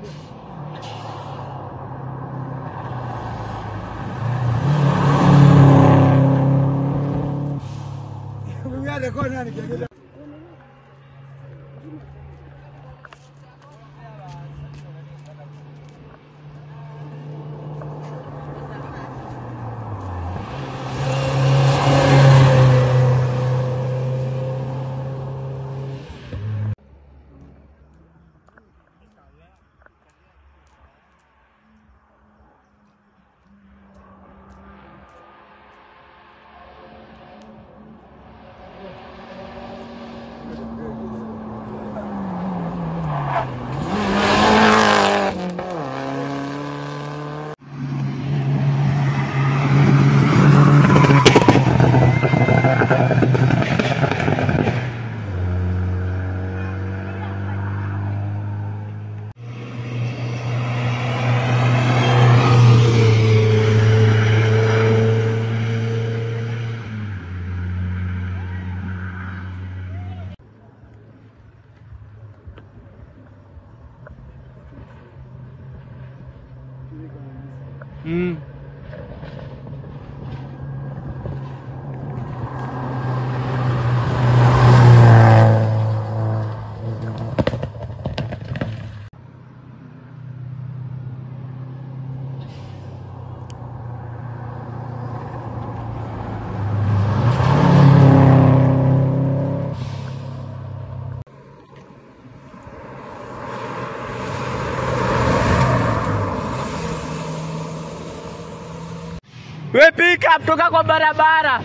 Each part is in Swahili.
Yeah. We pick up toka kwa barabara.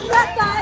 三三。